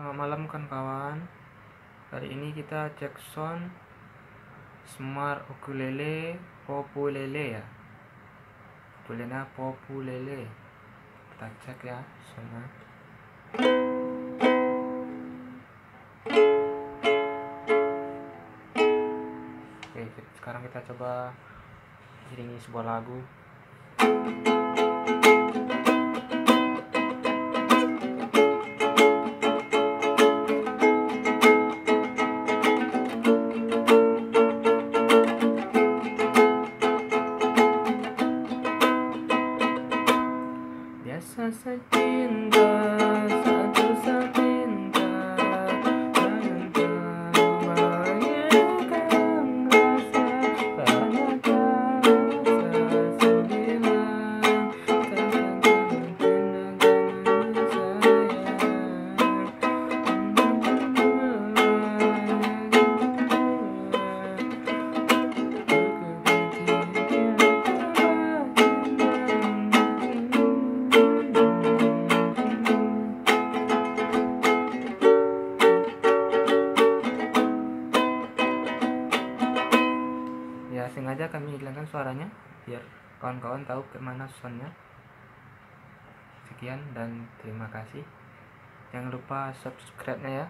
Selamat malam kawan-kawan. Hari ini kita cek sound Smart Ukulele Populele ya. Ukulele Populele. Kita cek ya soundnya. Oke, sekarang kita coba iringi sebuah lagu. yes biasa saja sengaja kami hilangkan suaranya biar kawan-kawan tahu ke mana soundnya sekian dan terima kasih. Jangan lupa subscribe nya ya